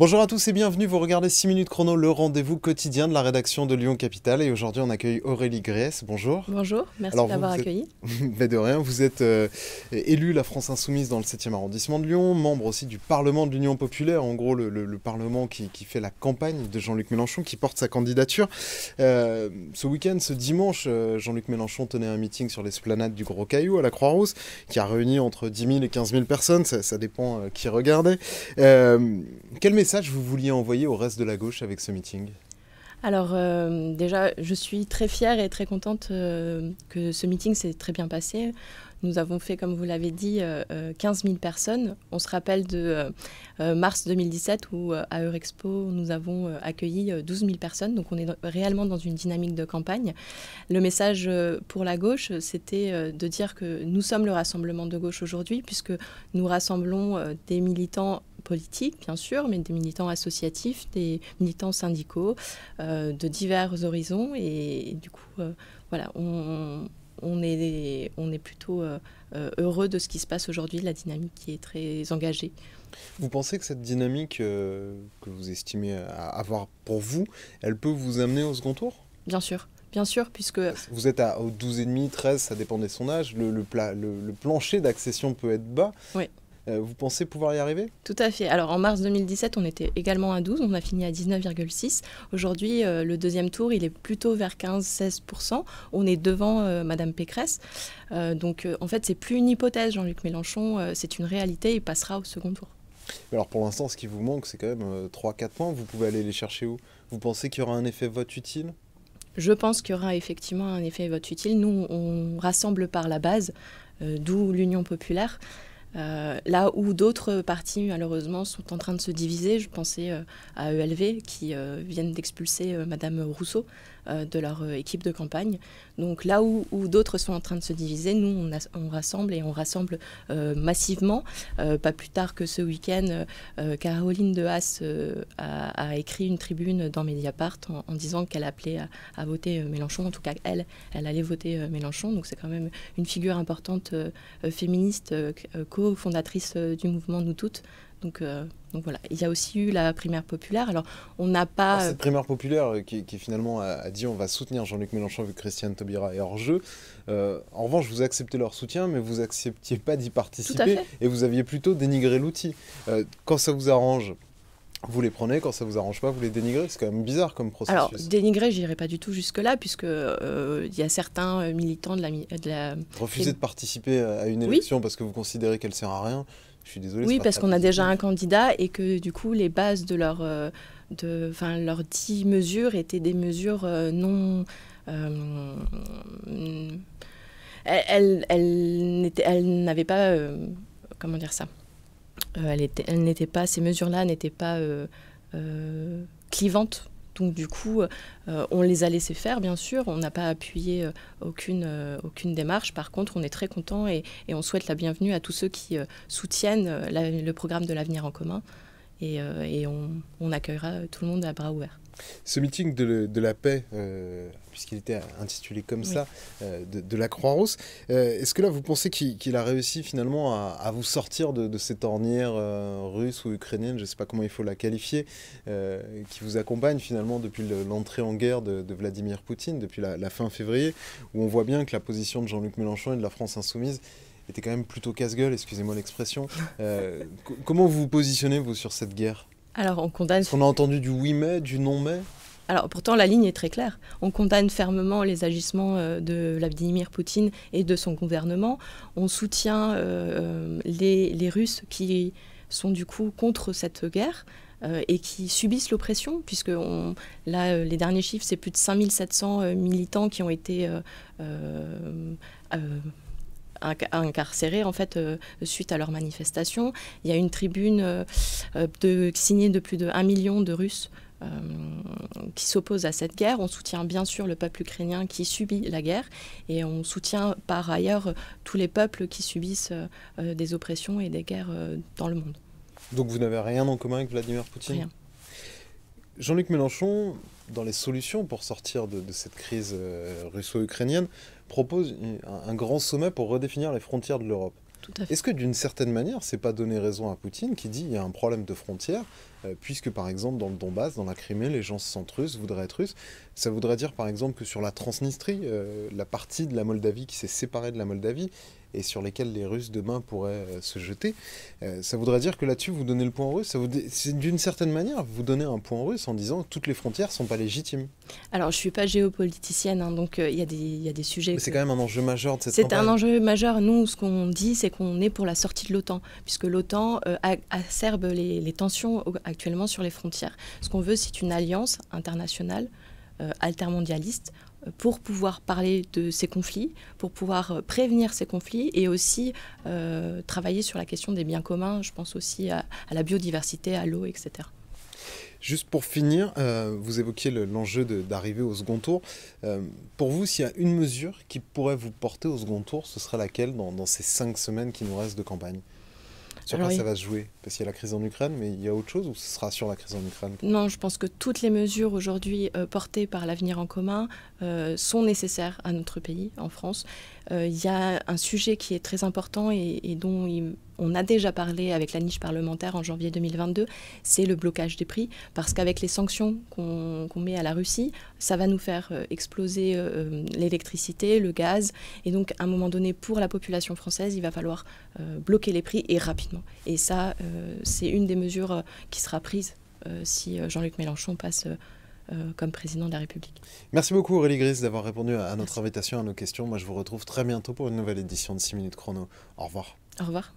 Bonjour à tous et bienvenue, vous regardez 6 minutes chrono, le rendez-vous quotidien de la rédaction de Lyon Capital et aujourd'hui on accueille Aurélie Grèce, bonjour. Bonjour, merci d'avoir accueilli. Mais de rien, vous êtes euh, élu la France Insoumise dans le 7e arrondissement de Lyon, membre aussi du Parlement de l'Union Populaire, en gros le, Parlement qui, fait la campagne de Jean-Luc Mélenchon, qui porte sa candidature. Euh, ce week-end, ce dimanche, euh, Jean-Luc Mélenchon tenait un meeting sur l'esplanade du Gros Caillou à la Croix-Rousse, qui a réuni entre 10 000 et 15 000 personnes, ça, ça dépend qui regardait. quel message message vous vouliez envoyer au reste de la gauche avec ce meeting alors euh, déjà, je suis très fière et très contente euh, que ce meeting s'est très bien passé. Nous avons fait, comme vous l'avez dit, 15 euh, 000 personnes. On se rappelle de mars 2017 où à Eurexpo, nous avons accueilli 12 000 personnes. Donc on est réellement dans une dynamique de campagne. Le message pour la gauche, c'était de dire que nous sommes le rassemblement de gauche aujourd'hui puisque nous rassemblons des militants politiques, bien sûr, mais des militants associatifs, des militants syndicaux, euh, de divers horizons. Et, du coup, euh, voilà, on, on, est, on est plutôt euh, heureux de ce qui se passe aujourd'hui, la dynamique qui est très engagée. Vous pensez que cette dynamique que vous estimez avoir pour vous, elle peut vous amener au second tour? Bien sûr. Bien sûr, puisque... Vous êtes à 12,5, 13, ça dépend des sondages. Le, le, le, le plancher d'accession peut être bas. Oui. Euh, vous pensez pouvoir y arriver? Tout à fait. Alors en mars 2017, on était également à 12, on a fini à 19,6. Aujourd'hui, euh, le deuxième tour, il est plutôt vers 15-16%. On est devant euh, Madame Pécresse. donc en fait, c'est plus une hypothèse, Jean-Luc Mélenchon, c'est une réalité, il passera au second tour. Alors pour l'instant, ce qui vous manque, c'est quand même 3-4 points. Vous pouvez aller les chercher où? Vous pensez qu'il y aura un effet vote utile? Je pense qu'il y aura effectivement un effet vote utile. Nous, on rassemble par la base, d'où l'Union populaire. Euh, là où d'autres partis, malheureusement, sont en train de se diviser, je pensais euh, à ELV qui euh, viennent d'expulser Madame Rousseau de leur équipe de campagne. Donc là où, d'autres sont en train de se diviser, nous, on, rassemble et on rassemble massivement. pas plus tard que ce week-end, Caroline de Haas a, écrit une tribune dans Mediapart en, disant qu'elle appelait à, voter Mélenchon. En tout cas, elle, elle allait voter Mélenchon. Donc c'est quand même une figure importante féministe euh, du mouvement Nous Toutes. Donc, euh, donc voilà, il y a aussi eu la primaire populaire. Alors on n'a pas... cette primaire populaire euh, qui, finalement a, dit on va soutenir Jean-Luc Mélenchon vu que Christiane Taubira est hors jeu. en revanche, vous acceptez leur soutien, mais vous acceptiez pas d'y participer et vous aviez plutôt dénigré l'outil. quand ça vous arrange, vous les prenez, quand ça vous arrange pas, vous les dénigrez. C'est quand même bizarre comme processus. Alors, dénigrer, j'irai pas du tout jusque-là, puisque euh, il y a certains euh, militants de la... De la... Refuser de participer à une élection parce que vous considérez qu'elle sert à rien, je suis désolé. Oui, parce qu'on a déjà un candidat et que du coup, les bases de leur... Euh, de, enfin, leurs dix mesures étaient des mesures non... elles, elles, elles n'avaient pas... comment dire ça? Euh, elle, n'était pas, ces mesures-là n'étaient pas euh, euh, clivantes donc du coup, on les a laissés faire, bien sûr. On n'a pas appuyé aucune, démarche. Par contre, on est très content et, on souhaite la bienvenue à tous ceux qui soutiennent le programme de l'avenir en commun. Et, on, accueillera tout le monde à bras ouverts. Ce meeting de, la paix, euh, puisqu'il était intitulé comme ça, euh, de, la Croix-Rousse, euh, est-ce que là vous pensez qu'il a réussi finalement à, vous sortir de, cette ornière russe ou ukrainienne, je ne sais pas comment il faut la qualifier, qui vous accompagne finalement depuis l'entrée en guerre de, Vladimir Poutine, depuis la, fin février, où on voit bien que la position de Jean-Luc Mélenchon et de la France insoumise était quand même plutôt casse-gueule, excusez-moi l'expression. comment vous vous positionnez, vous, sur cette guerre? Alors on condamne. On a entendu du oui mais, du non mais. Alors pourtant la ligne est très claire. On condamne fermement les agissements euh, de Vladimir Poutine et de son gouvernement. On soutient euh, les, les, Russes qui sont du coup contre cette guerre. Euh, et qui subissent l'oppression, puisque on, là, les derniers chiffres, c'est plus de 5700 militants qui ont été incarcérés en fait euh, suite à leur manifestation. Il y a une tribune euh, de, signée de plus de 1 million de Russes euh, qui s'opposent à cette guerre. On soutient bien sûr le peuple ukrainien qui subit la guerre et on soutient par ailleurs tous les peuples qui subissent des oppressions et des guerres dans le monde. Donc vous n'avez rien en commun avec Vladimir Poutine? Rien. Jean-Luc Mélenchon, dans les solutions pour sortir de, cette crise russo-ukrainienne, propose un, grand sommet pour redéfinir les frontières de l'Europe. Est-ce que d'une certaine manière, c'est pas donner raison à Poutine qui dit il y a un problème de frontières puisque par exemple dans le Donbass, dans la Crimée, les gens se sentent russes, voudraient être russes. Ça voudrait dire par exemple que sur la Transnistrie, la partie de la Moldavie qui s'est séparée de la Moldavie, et sur lesquels les Russes demain pourraient euh, se jeter. Euh, ça voudrait dire que là-dessus, vous donnez le point russe. C'est d'une certaine manière, vous donnez un point russe en disant que toutes les frontières ne sont pas légitimes. Alors, je ne suis pas géopoliticienne, hein, donc euh, il y, y, a des sujets. Mais c'est quand même un enjeu majeur de cette C'est un enjeu majeur. Nous, ce qu'on dit, c'est qu'on est pour la sortie de l'OTAN, puisque l'OTAN acerbe les, les, tensions actuellement sur les frontières. Ce qu'on veut, c'est une alliance internationale altermondialiste pour pouvoir parler de ces conflits, pour pouvoir euh, prévenir ces conflits et aussi euh, travailler sur la question des biens communs. Je pense aussi à, la biodiversité, à l'eau, etc. Juste pour finir, euh, vous évoquiez l'enjeu d'arriver au second tour. pour vous, s'il y a une mesure qui pourrait vous porter au second tour, ce serait laquelle dans ces cinq semaines qui nous restent de campagne? Sur quoi ça va se jouer? Parce qu'il y a la crise en Ukraine, mais il y a autre chose ou ce sera sur la crise en Ukraine? Non, je pense que toutes les mesures aujourd'hui euh, portées par l'avenir en commun euh, sont nécessaires à notre pays, en France. Euh, il y a un sujet qui est très important et, dont on a déjà parlé avec la niche parlementaire en janvier 2022, c'est le blocage des prix, parce qu'avec les sanctions qu'on met à la Russie, ça va nous faire euh, exploser euh, l'électricité, le gaz, et donc à un moment donné, pour la population française, il va falloir bloquer les prix et rapidement. Et ça, c'est une des mesures qui sera prise si Jean-Luc Mélenchon passe euh, comme président de la République. Merci beaucoup Aurélie Gris d'avoir répondu à notre invitation, à nos questions. Moi je vous retrouve très bientôt pour une nouvelle édition de 6 minutes chrono. Au revoir. Au revoir.